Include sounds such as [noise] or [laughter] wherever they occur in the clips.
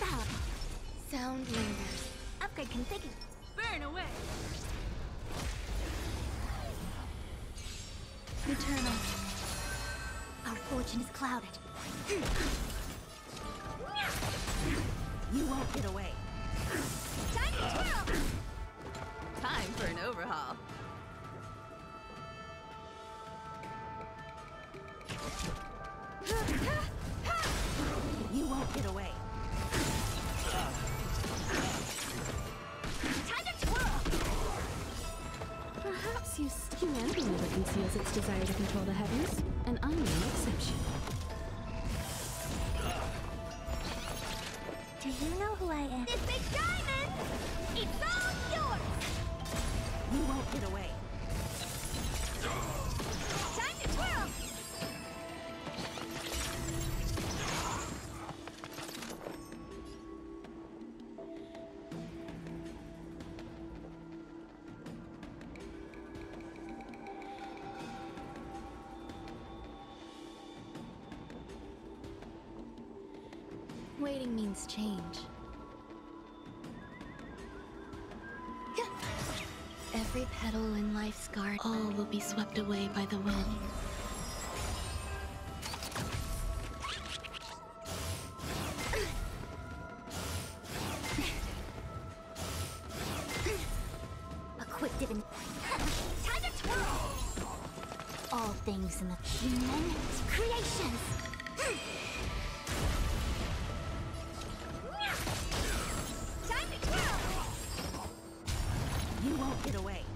infallible. Sound lingers. Upgrade configured. Burn away! Eternal. Our fortune is clouded. You won't get away. Time to twirl! Time for an overhaul. Desire to control the heavens, and I'm no exception. Do you know who I am? Means change. Every petal in life's garden, all will be swept away by the wind. It in... Time to twirl! All things in the human creations! You won't get away.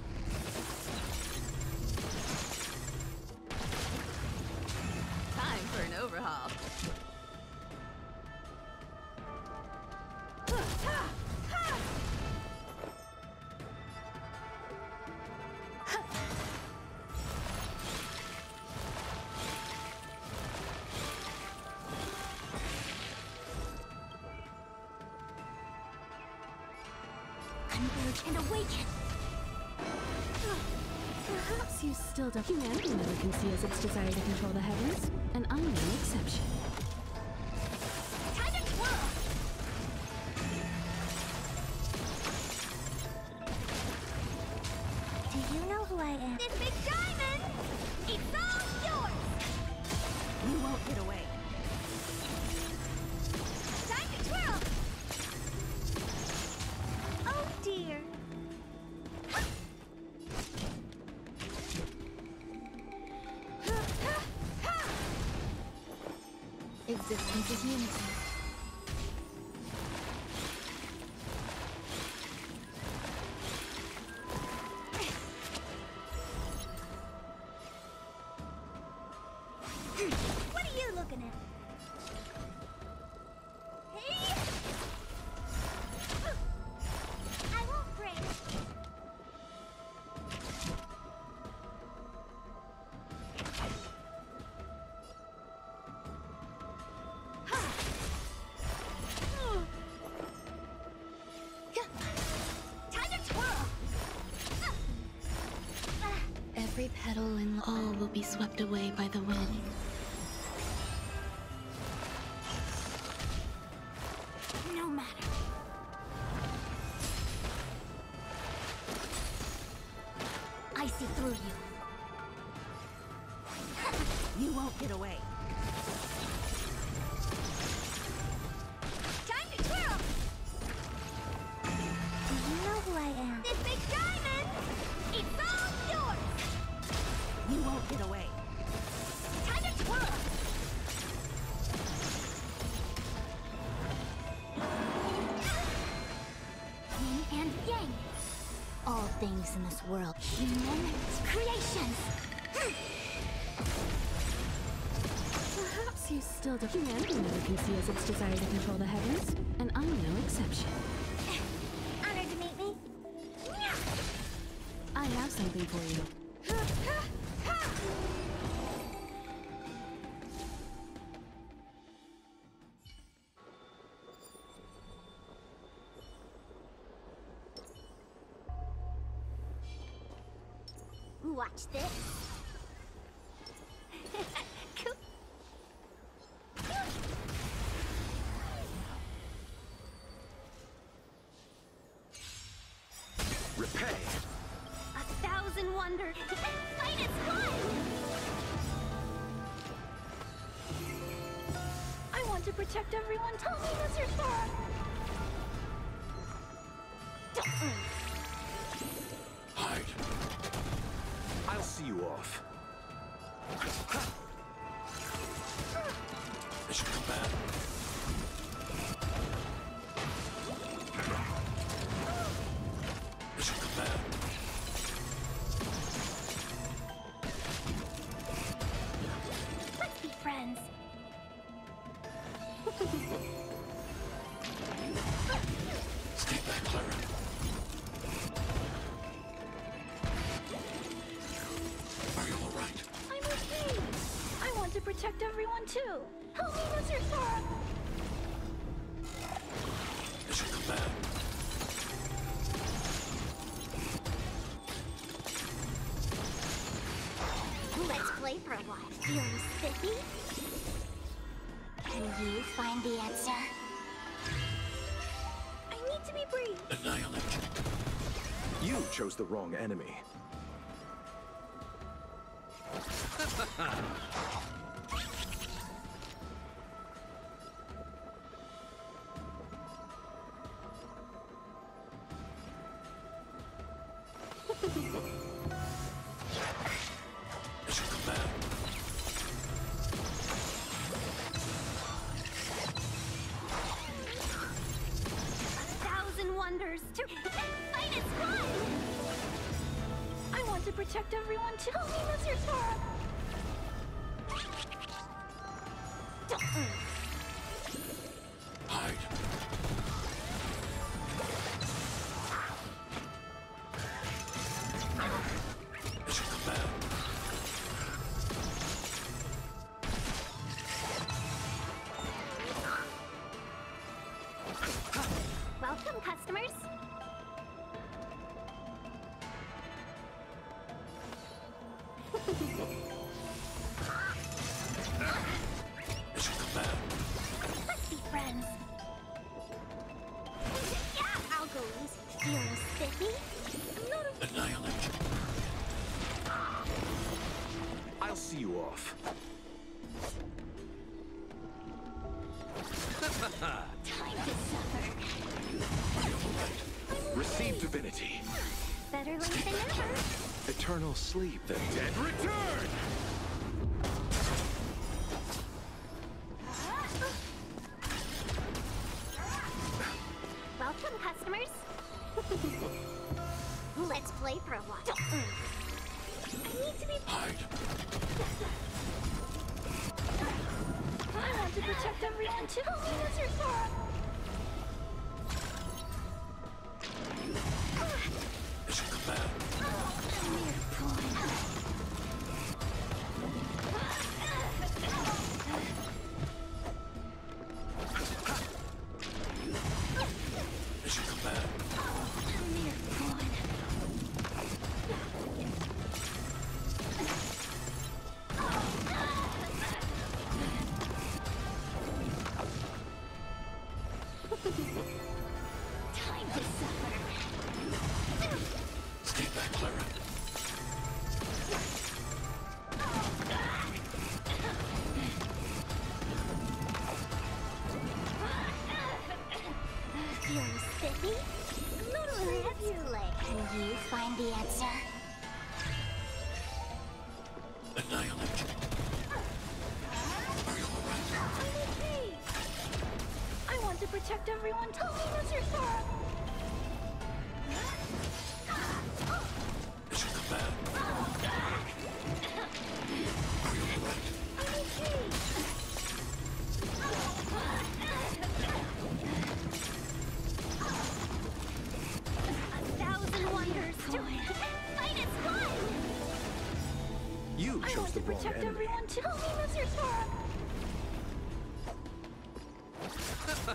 Converge and awaken! Perhaps you still don't. Humanity never conceals its desire to control the heavens, and I'm no exception. Do you know who I am? Big diamond! It's all yours! You won't get away. Existence is unity. Petal in all will be swept away by the wind. No matter. I see through you. [laughs] You won't get away. Get away. Time to twirl! Yin and yang. All things in this world, human creations. Perhaps you still don't. Humanity never conceals its desire to control the heavens, and I'm no exception. Honored to meet me. I have something for you. Watch this. [laughs] Repay. A thousand wonders. I want to protect everyone. Tell me, Lizard see you off. Mission command. Mission too. Help me, Mr. Svarog. Mission command. Let's play for a while. Feeling spiffy? Can you find the answer? I need to be brave. Annihilate. You chose the wrong enemy. Protect everyone. Help me, Mr. Svarog. [laughs] Receive divinity. Better late than never. Eternal sleep. The dead return! Welcome, customers. [laughs] Let's play for a while. I need to be. Hide. [laughs] I want to protect everyone too. Help me, you find the answer? Annihilate. Are you all right? I'm okay. I want to protect everyone. Tell me, Mr. Svarog. Mission command. Are You I chose want the to wrong protect enemy. everyone. Tell me, Mr.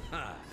Svarog. [laughs]